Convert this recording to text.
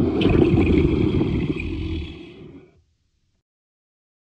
フフフフ。